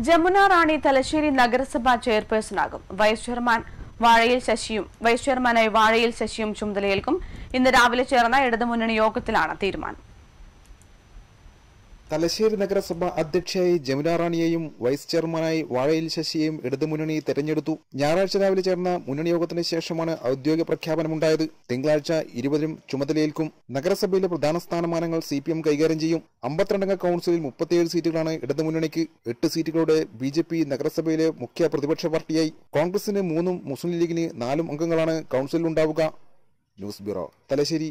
ജമുന റാണി തലശ്ശേരി നഗരസഭാ ചെയർപേഴ്സണാകും. Vice chairman വാഴയിൽ ശശിയും vice ചെയർമാനായി വാഴയിൽ ശശിയും ചുമതലയേൽക്കും. ഇന്ന് രാവിലെ ചേർന്ന ഇടതുമുന്നണി യോഗത്തിലാണ് തീരുമാനം. തലശ്ശേരി നഗരസഭ അധ്യക്ഷയായി ജമുന റാണിയെയും വൈസ് ചെയർമാനായി വാഴയിൽ ശശിയെയും ഇടതുമുന്നണി തെരഞ്ഞെടുത്തു. ഞായറാഴ്ച രാവിലെ ചേർന്ന മുന്നണി യോഗത്തിന് ശേഷമാണ് ഔദ്യോഗിക പ്രഖ്യാപനമുണ്ടായത്. തിങ്കളാഴ്ച ഇരുപതിനും ചുമതലയേൽക്കും. നഗരസഭയിലെ പ്രധാന സ്ഥാനമാനങ്ങൾ സി കൈകാര്യം ചെയ്യും. അമ്പത്തിരണ്ടംഗ കൌൺസിലിൽ മുപ്പത്തിയേഴ് സീറ്റുകളാണ് ഇടതുമുന്നണിക്ക്. എട്ട് സീറ്റുകളോടെ ബി ജെ പി നഗരസഭയിലെ മുഖ്യ പ്രതിപക്ഷ പാർട്ടിയായി. കോൺഗ്രസിന് മൂന്നും മുസ്ലിം ലീഗിന് നാലും അംഗങ്ങളാണ് കൌൺസിലുണ്ടാവുക ന്യൂസ് ബ്യൂറോ തലശ്ശേരി.